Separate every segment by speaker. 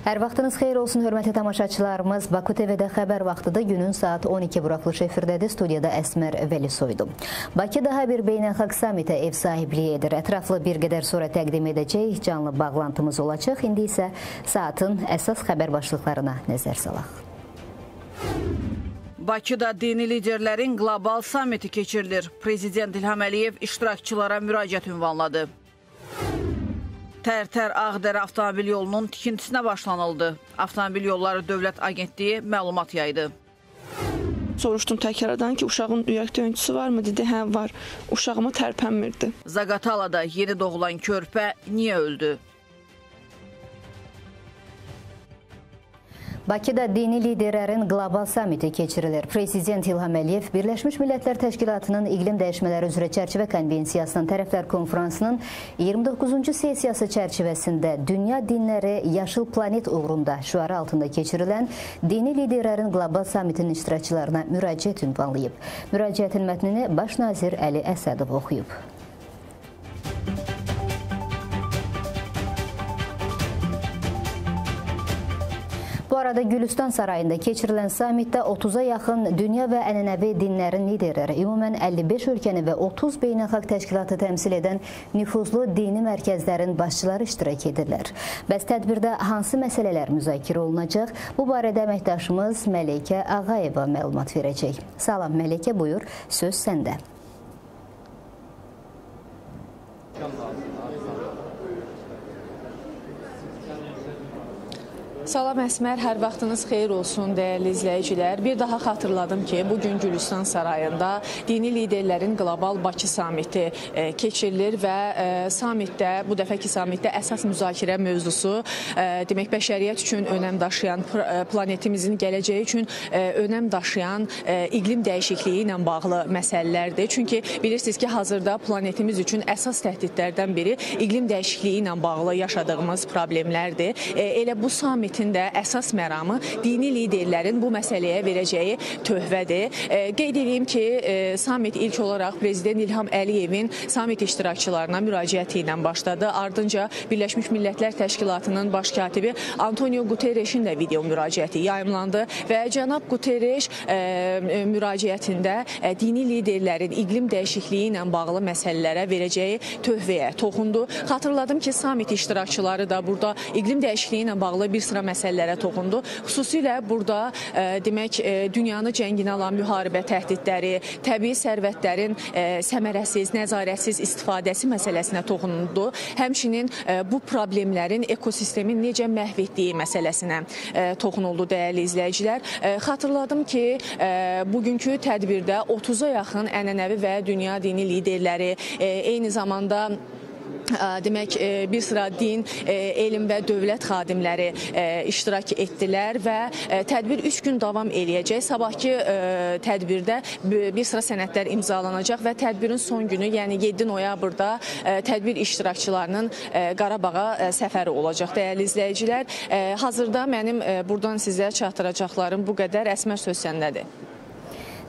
Speaker 1: Hər vaxtınız xeyir olsun, hörmətli tamaşaçılarımız. Baku TV-də xəbər vaxtıdır. Günün saat 12 buraxılış efirdədir. Studiyada Əsmər Vəlisoydu. Bakı daha bir beynəlxalq samitə ev sahibliyi edir. Ətraflı bir qədər sonra təqdim edəcək canlı bağlantımız olacaq. İndi isə saatın əsas xəbər başlıqlarına nəzər salaq.
Speaker 2: Bakıda dini liderlərin qlobal samiti keçirilir. Prezident İlham Əliyev iştirakçılara müraciət ünvanladı. Tərtər Ağdərə avtomobil yolunun tikintisinə başlanıldı. Avtomobil yolları Dövlət Agentliyi məlumat yaydı.
Speaker 3: Soruşdum təkrardan ki, uşağın ürək döyüntüsü varmı? Dedi, hə, var. Uşağıma tərpənmirdi.
Speaker 2: Zaqatalada yeni doğulan körpə niyə öldü?
Speaker 1: Bakıda dini liderlərin qlobal samiti keçirilir. Prezident İlham Əliyev Birləşmiş Millətlər Təşkilatının iqlim dəyişmələri üzrə çərçivə konvensiyasının tərəflər konfransının 29-cu sessiyası çərçivəsində Dünya dinləri yaşıl planet uğrunda şüarı altında keçirilən dini liderlərin qlobal samitinin iştirakçılarına müraciət ünvanlayıb. Müraciətin mətnini Baş nazir Əli Əsədov oxuyub. Arada Gülüstan sarayında keçirilən samitdə 30-a yaxın dünya və ənənəvi dinlərin liderləri, ümumən 55 ölkəni və 30 beynəlxalq təşkilatı təmsil edən nüfuzlu dini mərkəzlərin başçıları iştirak edirlər. Bəs tədbirdə hansı məsələlər müzakirə olunacaq? Bu barədə əməkdaşımız Məleykə Ağayeva məlumat verəcək. Salam Məleykə, buyur, söz səndə.
Speaker 3: Salam Əsmər, hər vaxtınız xeyir olsun dəyərli izləyicilər. Bir daha xatırladım ki, bu gün Gülüstan sarayında dini liderlərin qlobal Bakı samiti e, keçirilir və e, samitdə, bu dəfəki samitdə əsas müzakirə mövzusu e, demək bəşəriyyət üçün önəm daşıyan, planetimizin gələcəyi üçün önəm daşıyan iqlim dəyişikliyi ilə bağlı məsələlərdir. Çünki bilirsiniz ki, hazırda planetimiz üçün əsas təhdidlərdən biri iqlim dəyişikliyi ilə bağlı yaşadığımız problemlərdir. Elə bu samitin samitin də əsas məramı dini liderlərin bu məsələyə verəcəyi töhvədir. E, qeyd edeyim ki, e, samit ilk olaraq Prezident İlham Əliyevin samit iştirakçılarına müraciəti ilə başladı. Ardınca Birləşmiş Millətlər Təşkilatının baş katibi Antonio Guterreşin də video müraciəti yayımlandı və cənab Guterreş e, müraciətində dini liderlərin iqlim dəyişikliyi ilə bağlı məsələlərə verəcəyi töhvəyə toxundu. Xatırladım ki, samit iştirakçıları da burada iqlim dəyişikliyi ilə bağlı bir sıra məsələlərə toxundu. Xüsusilə burada e, demək e, dünyanı cənginə alan müharibə təhdidləri, təbii sərvətlərin e, səmərəsiz, nəzarətsiz istifadəsi məsələsinə toxunuldu. Həmçinin bu problemlərin ekosistemin necə məhv etdiyi məsələsinə toxunuldu dəyərli izləyicilər. Xatırladım ki, bugünkü tədbirdə 30-a yaxın ənənəvi və dünya dini liderləri, eyni zamanda demək bir sıra din, elm və dövlət xadimləri iştirak etdilər və tədbir 3 gün davam eləyəcək. Sabahki tədbirdə bir sıra sənədlər imzalanacaq və tədbirin son günü, yəni 7 noyabrda tədbir iştirakçılarının Qarabağa səfəri olacaq dəyərli izləyicilər. Hazırda mənim buradan sizə çatdıracaqlarım bu qədər. Əsmər söz səndədir.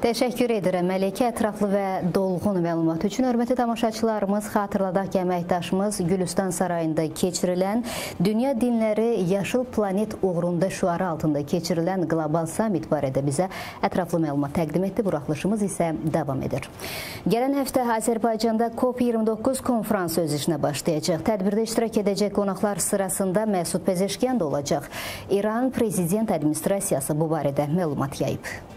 Speaker 1: Təşəkkür edirəm Məlikə ətraflı və dolğun məlumat üçün. Hörmətli tamaşaçılarımız, xatırladaq ki, əməkdaşımız Gülüstan sarayında keçirilən Dünya dinləri yaşıl planet uğrunda şüarı altında keçirilən qlobal samit barədə bizə ətraflı məlumat təqdim etdi. Buraxılışımız isə davam edir. Gələn həftə Azərbaycanda COP29 konfrans öz işinə başlayacaq. Tədbirdə iştirak edəcək qonaqlar sırasında Məsud Pezeşkiyan da olacaq. İran Prezident Administrasiyası bu barədə məlumat yayıb.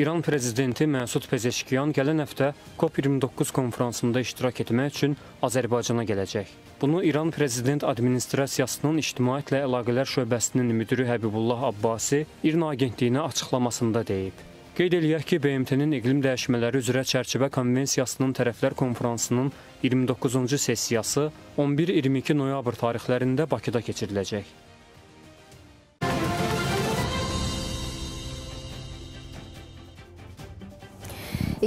Speaker 4: İran prezidenti Məsud Pezeşkiyan gələn həftə COP29 konfransında iştirak etmək üçün Azərbaycana gələcək. Bunu İran prezident administrasiyasının ictimaiyyətlə əlaqələr şöbəsinin müdiri Həbibullah Abbasi İRNA agentliyinə açıqlamasında deyib. Qeyd eləyək ki, BMT-nin iqlim dəyişmələri üzrə çərçivə konvensiyasının tərəflər konfransının 29-cu sessiyası 11-22 noyabr tarixlərində Bakıda keçiriləcək.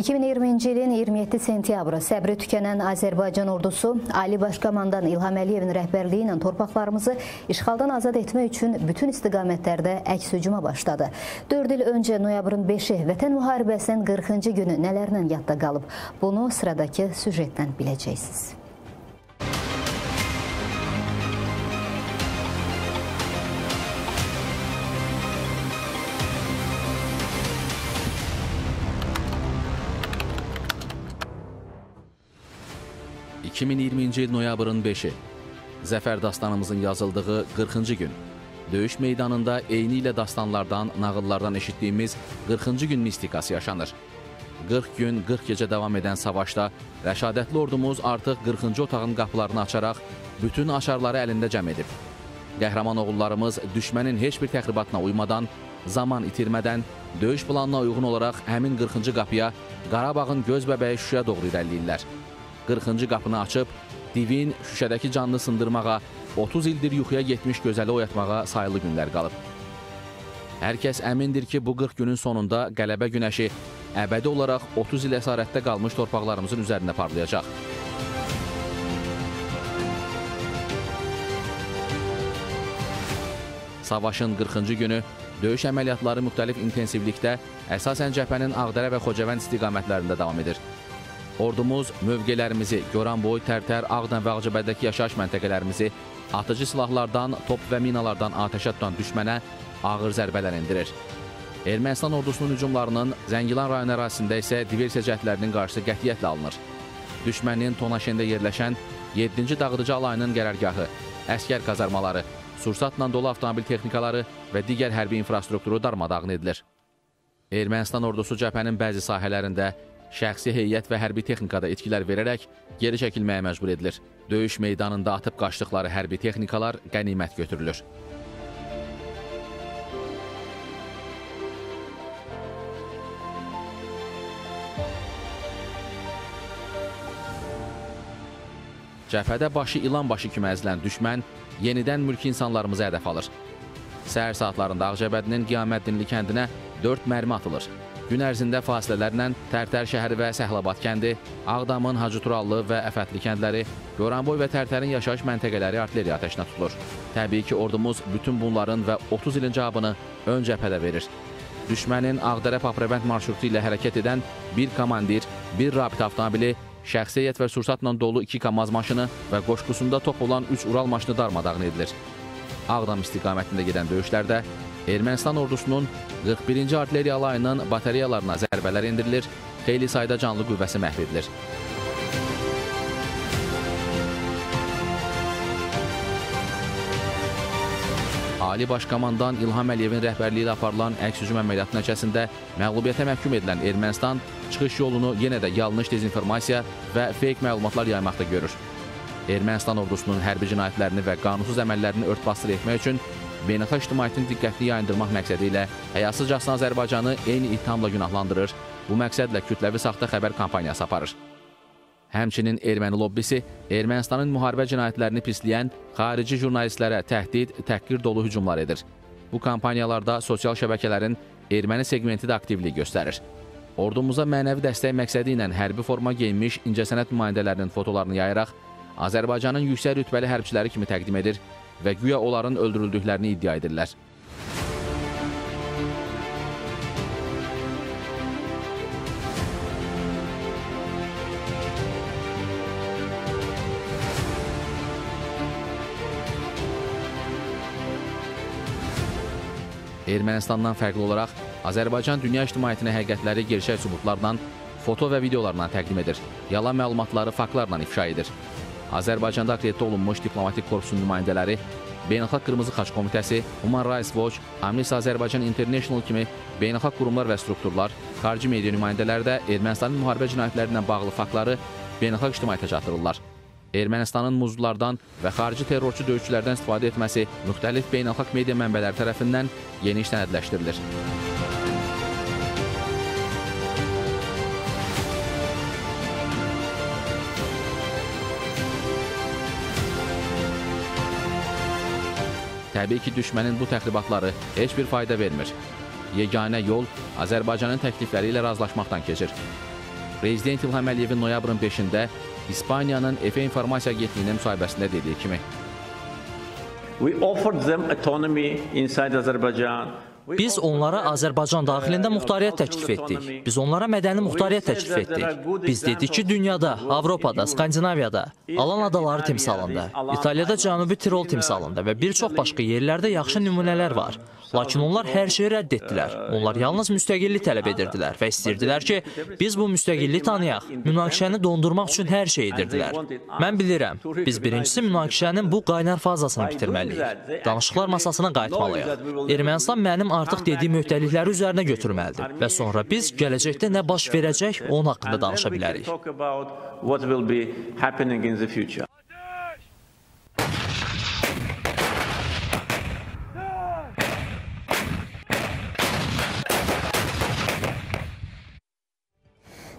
Speaker 1: 2020-ci ilin 27 sentyabrı səbri tükənən Azərbaycan ordusu Ali Başkomandan İlham Əliyevin rəhbərliyi ilə torpaqlarımızı işğaldan azad etmək üçün bütün istiqamətlərdə əks hücuma başladı. 4 il öncə noyabrın 5-i Vətən müharibəsinin 40-cı günü nələrlə yadda qalıb? Bunu sıradakı süjetdən biləcəksiniz.
Speaker 5: 2020-ci il noyabrın 5-i. Zəfər dastanımızın yazıldığı 40-cı gün. Döyüş meydanında eyni ilə dastanlardan, nağıllardan eşitdiyimiz 40-cı gün mistikası yaşanır. 40 gün, 40 gecə davam edən savaşda rəşadətli ordumuz artıq 40-cı otağın qapılarını açaraq bütün aşarları əlində cəm edib. Qəhrəman oğullarımız düşmənin heç bir təxribatına uymadan, zaman itirmədən, döyüş planına uyğun olaraq həmin 40-cı qapıya Qarabağın göz bəbəyi Şuşaya doğru irəliləyirlər. 40-cı qapını açıb, divin Şuşədəki canını sındırmağa, 30 ildir yuxuya getmiş gözəli oyatmağa sayılı günlər qalıb. Hər kəs əmindir ki, bu 40 günün sonunda qələbə günəşi əbədi olaraq 30 il əsarətdə qalmış torpaqlarımızın üzərində parlayacaq. Savaşın 40-cı günü döyüş əməliyyatları müxtəlif intensivlikdə əsasən cəbhənin Ağdərə və Xocavənd istiqamətlərində davam edir. Ordumuz mövqelərimizi, Goranboy, Tərtər, Ağdam və Ağcabədəki yaşayış məntəqələrimizi atıcı silahlardan, top və minalardan atəşə tutan düşmənə ağır zərbələr endirir. Ermənistan ordusunun hücumlarının Zəngilan rayon ərazisində isə diversiya cəhdlərinin qarşısı qətiyyətlə alınır. Düşmənin Tonaşendə yerləşən 7-ci dağıdıcı alayının qərargahı, əskər kazarmaları, sursatla dolu avtomobil texnikaları və digər hərbi infrastrukturu darmadağın edilir. Ermənistan ordusu cəbhənin bəzi sahələrində şəxsi heyət və hərbi texnikada itkilər verərək geri çəkilməyə məcbur edilir. Döyüş meydanında atıb qaçdıqları hərbi texnikalar qənimət götürülür. Cəbhədə başı ilan başı kimi əzilən düşmən yenidən mülki insanlarımızı hədəf alır. Səhər saatlarında Ağcabədinin Qiyaməddinli kəndinə 4 mərmi atılır. Gün ərzində fasilələrlə Tərtər şəhəri və Səhlabad kəndi, Ağdamın Hacıturallı və Əfətli kəndləri, Goranboy və Tərtərin yaşayış məntəqələri artilleriya atəşinə tutulur. Təbii ki, ordumuz bütün bunların və 30 ilin cavabını ön cəbhədə verir. Düşmənin Ağdərə-Papravənd marşrutu ilə hərəkət edən bir komandir, bir rabit avtomobili, şəxsi heyət və sursatla dolu 2 KAMAZ maşını və qoşqusunda top olan 3 Ural maşını darmadağın edilir. Ağdam istiqamətində gedən döyüşlərdə Ermənistan ordusunun 41-ci artilleriya alayının batareyalarına zərbələr endirilir, xeyli sayda canlı qüvvəsi məhv edilir. Ali Baş Komandan İlham Əliyevin rəhbərliyi ilə aparılan əks-hücum əməliyyatı nəticəsində məğlubiyyətə məhkum edilən Ermənistan çıxış yolunu yenə də yanlış dezinformasiya və feyk məlumatlar yaymaqda görür. Ermənistan ordusunun hərbi cinayətlərini və qanunsuz əməllərini örtbasdır etmək üçün beynəlxalq ictimaiyyətin diqqətini yayındırmaq məqsədi ilə həyasızcasına Azərbaycanı eyni ittihamla günahlandırır, bu məqsədlə kütləvi saxta xəbər kampaniyası aparır. Həmçinin erməni lobbisi Ermənistanın müharibə cinayətlərini pisləyən xarici jurnalistlərə təhdid, təhqir dolu hücumlar edir. Bu kampaniyalarda sosial şəbəkələrin erməni segmenti də aktivlik göstərir. Ordumuza mənəvi dəstək məqsədi ilə hərbi forma geyinmiş incəsənət nümayəndələrinin fotolarını yayaraq Azərbaycanın yüksək rütbəli hərbçiləri kimi təqdim edir və güya onların öldürüldüklərini iddia edirlər. Ermənistandan fərqli olaraq Azərbaycan dünya ictimaiyyətinə həqiqətləri gerçək sübutlarla, foto və videolarla təqdim edir. Yalan məlumatları faktlarla ifşa edir. Azərbaycanda akkreditə olunmuş diplomatik korpusun nümayəndələri, Beynəlxalq Qırmızı Xaç Komitəsi, Human Rights Watch, Amnesty Azərbaycan International kimi beynəlxalq qurumlar və strukturlar, xarici media nümayəndələri də Ermənistanın müharibə cinayətləri ilə bağlı faktları beynəlxalq ictimaiyyətə çatdırırlar. Ermənistanın muzlulardan və xarici terrorçu döyüşçülərdən istifadə etməsi müxtəlif beynəlxalq media mənbələri tərəfindən geniş sənədləşdirilir. Təbii ki, düşmənin bu təxribatları heç bir fayda vermir. Yeganə yol Azərbaycanın təklifləri ilə razılaşmaqdan keçir. Prezident İlham Əliyevin noyabrın 5-də İspaniyanın EFE İnformasiya Agentliyinin müsahibəsində dediyi kimi
Speaker 6: We offered them autonomy inside Azerbaijan.
Speaker 7: Biz onlara Azərbaycan daxilində muxtariyyət təklif etdik. Biz onlara mədəni muxtariyyət təklif etdik. Biz dedik ki, dünyada, Avropada, Skandinaviyada, Alan adaları timsalında, İtaliyada Cənubi Tirol timsalında və bir çox başqa yerlərdə yaxşı nümunələr var. Lakin onlar hər şeyi rədd etdilər. Onlar yalnız müstəqillik tələb edirdilər və istəyirdilər ki, biz bu müstəqillik tanıyaq. Münaqişəni dondurmaq üçün hər şey edirdilər. Mən bilirəm, biz birincisi münaqişənin bu qaynar fazasını bitirməliyik. Danışıqlar masasına qayıtmalıyıq. Ermənistan mənim artıq dediyim öhdəlikləri üzərinə götürməlidir və sonra biz gələcəkdə nə baş verəcək, onun haqqında danışa bilərik.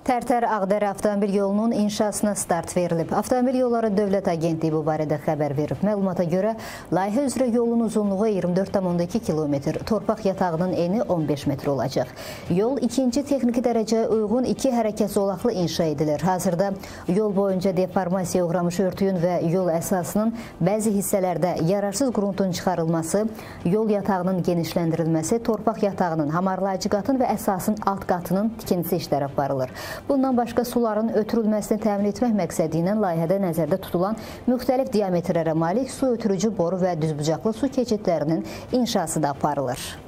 Speaker 1: Tərtər Ağdərə avtomobil yolunun inşasına start verilib. Avtomobil Yolları Dövlət Agentliyi bu barədə xəbər verib. Məlumata görə layihə üzrə yolun uzunluğu 24,2 kilometr, torpaq yatağının eni 15 metr olacaq. Yol ikinci texniki dərəcəyə uyğun iki hərəkət zolaqlı inşa edilir. Hazırda yol boyunca deformasiya uğramış örtüyün və yol əsasının bəzi hissələrdə yararsız qruntun çıxarılması, yol yatağının genişləndirilməsi, torpaq yatağının, hamarlayıcı qatın və əsasın alt qatının tikintisi işləri aparılır. Bundan başqa suların ötürülməsini təmin etmək məqsədi ilə layihədə nəzərdə tutulan müxtəlif diametrlərə malik su ötürücü boru və düzbucaqlı su keçidlərinin inşası da aparılır.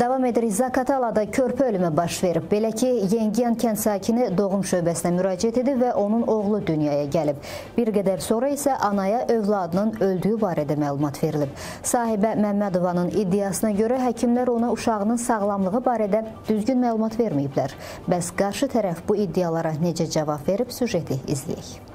Speaker 1: Davam edirik. Zakatalada körpə ölümü baş verib. Belə ki, Yengiyan kənd sakini doğum şöbəsinə müraciət edib və onun oğlu dünyaya gəlib. Bir qədər sonra isə anaya övladının öldüyü barədə məlumat verilib. Sahibə Məmmədovanın iddiasına görə həkimlər ona uşağının sağlamlığı barədə düzgün məlumat verməyiblər. Bəs qarşı tərəf bu iddialara necə cavab verib, süjeti izləyək.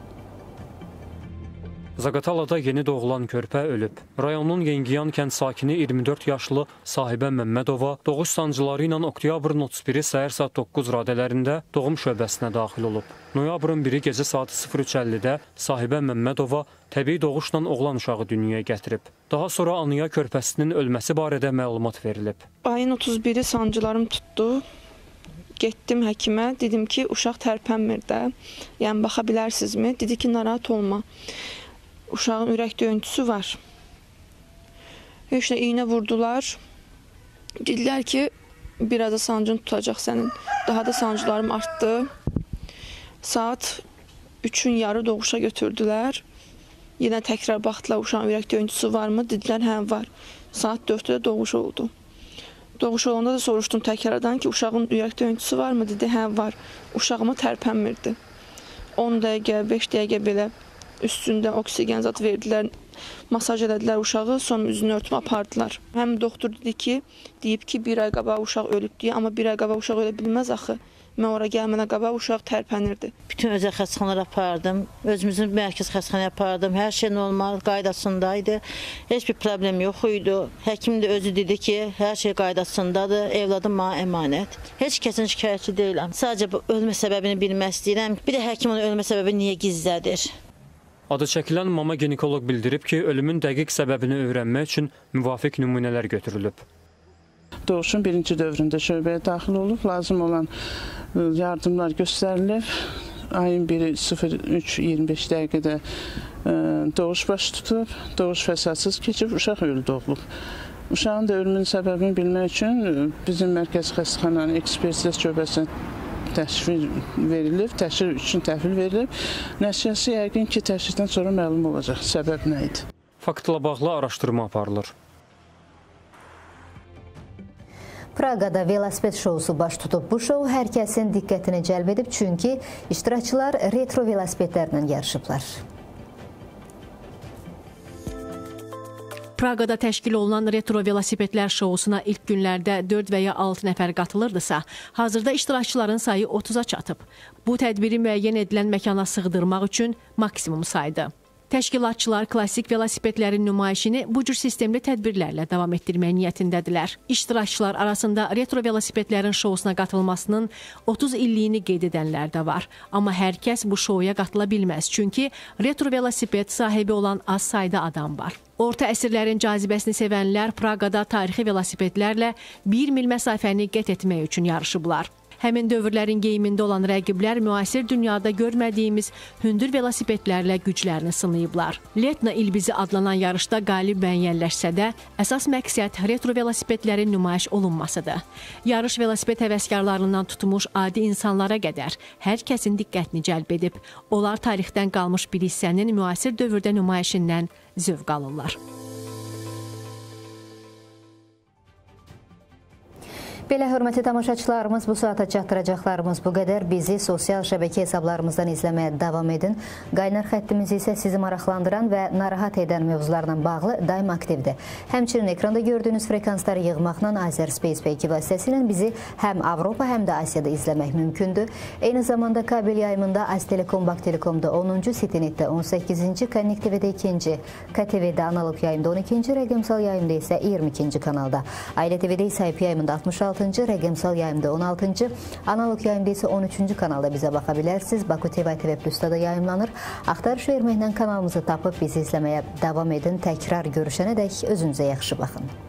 Speaker 4: Zaqatalada yeni doğulan körpə ölüb. Rayonun Yengiyan kənd sakini 24 yaşlı sahibə Məmmədova doğuş sancıları ilə oktyabrın 31-i səhər saat 9 radələrində doğum şöbəsinə daxil olub. Noyabrın 1-i gecə saat 03:50-də sahibə Məmmədova təbii doğuşla oğlan uşağı dünyaya gətirib. Daha sonra anıya körpəsinin ölməsi barədə məlumat verilib.
Speaker 8: Ayın 31-i sancılarım tutdu. Getdim həkimə, dedim ki, uşaq tərpənmir də. Yəni baxa bilərsinizmi? Dedi ki, narahat olma uşağın ürək döyüntüsü var. Heç nə iynə vurdular. Dedilər ki, biraz da sancın tutacaq sənin. Daha da sancılarım artdı. Saat 3-ün yarı doğuşa götürdülər. Yenə təkrar baxdılar uşağın ürək döyüntüsü varmı? Dedilər, hə, var. Saat 4-də doğuş oldu. Doğuş olanda da soruşdum təkrardan ki, uşağın ürək döyüntüsü varmı? Dedi, hə, var. Uşağıma tərpənmirdi. 10 dəqiqə, 5 dəqiqə belə üstündə oksigen zat verdilər, masaj elədilər uşağı, sonra üzünü örtüb apardılar. Həm doktor dedi ki, deyib ki, bir ay qabaq uşaq ölüb deyə, amma bir ay qabaq uşaq ölə bilməz axı. Mən ora gəlmənə qabaq uşaq tərpənirdi.
Speaker 9: Bütün özəl xəstəxanalara apardım. Özümüzün mərkəz xəstəxanaya apardım. Hər şey normal, qaydasındaydı. Heç bir problem yox idi. Həkim də özü dedi ki, hər şey qaydasındadır. Evladım mənə əmanət. Heç kəsin şikayətçi deyiləm. Sadəcə ölmə səbəbini bilmək istəyirəm. Bir də həkim onun ölmə səbəbi niyə gizlədir?
Speaker 4: Adı çəkilən mama ginekoloq bildirib ki, ölümün dəqiq səbəbini öyrənmək üçün müvafiq nümunələr götürülüb.
Speaker 10: Doğuşun birinci dövründə şöbəyə daxil olub, lazım olan e, yardımlar göstərilib. Ayın 1-i 03-25 dəqiqədə e, doğuş baş tutub, doğuş fəsadsız keçib, uşaq ölü doğulub. Uşağın da ölümün səbəbini bilmək üçün e, bizim mərkəzi xəstəxananın ekspertiza şöbəsinə təşvir verilib, təşhir üçün təhvil verilib. Nəticəsi yəqin ki, təşhirdən sonra məlum olacaq səbəb nə idi.
Speaker 4: Faktla bağlı araşdırma aparılır.
Speaker 1: Praqada velosiped şousu baş tutub. Bu şou hər kəsin diqqətini cəlb edib, çünki iştirakçılar retro velosipedlərlə yarışıblar.
Speaker 11: Praqada təşkil olunan retro velosipedlər şousuna ilk günlərdə 4 və ya 6 nəfər qatılırdısa, hazırda iştirakçıların sayı 30-a çatıb. Bu tədbiri müəyyən edilən məkana sığdırmaq üçün maksimum saydır. Təşkilatçılar klassik velosipedlərin nümayişini bu cür sistemli tədbirlərlə davam etdirmək niyyətindədirlər. İştirakçılar arasında retro velosipedlərin şousuna qatılmasının 30 illiyini qeyd edənlər də var. Amma hər kəs bu şouya qatıla bilməz, çünki retro velosiped sahibi olan az sayda adam var. Orta əsrlərin cazibəsini sevənlər Praqada tarixi velosipedlərlə 1 mil məsafəni qət etmək üçün yarışıblar. Həmin dövrlərin geyimində olan rəqiblər müasir dünyada görmədiyimiz hündür velosipedlərlə güclərini sınayıblar. Letna İlbizi adlanan yarışda qalib müəyyənləşsə də, əsas məqsəd retro velosipedlərin nümayiş olunmasıdır. Yarış velosiped həvəskarlarından tutmuş adi insanlara qədər hər kəsin diqqətini cəlb edib. Onlar tarixdən qalmış bir hissənin müasir dövrdə nümayişindən zövq alırlar.
Speaker 1: Belə hörmətli tamaşaçılarımız, bu saata çatdıracaqlarımız bu qədər. Bizi sosial şəbəkə hesablarımızdan izləməyə davam edin. Qaynar xəttimiz isə sizi maraqlandıran və narahat edən mövzularla bağlı daim aktivdir. Həmçinin ekranda gördüyünüz frekansları yığmaqla Azer Space Pay vasitəsilə bizi həm Avropa, həm də Asiyada izləmək mümkündür. Eyni zamanda kabel yayımında Aztelekom, Baktelekomda 10-cu, Citinetdə 18-ci, Connect TV-də 2-ci, KTV-də analog yayımda 12-ci, rəqəmsal yayımda isə 22-ci kanalda. Ailə TV-də isə IP yayımında 66 16-cı, rəqəmsal yayımda 16-cı, analog yayımda isə 13-cü kanalda bizə baxa bilərsiniz. Baku TV TV Plus-da da yayımlanır. Axtarış verməklə kanalımızı tapıb bizi izləməyə davam edin. Təkrar görüşənə dək özünüzə yaxşı baxın.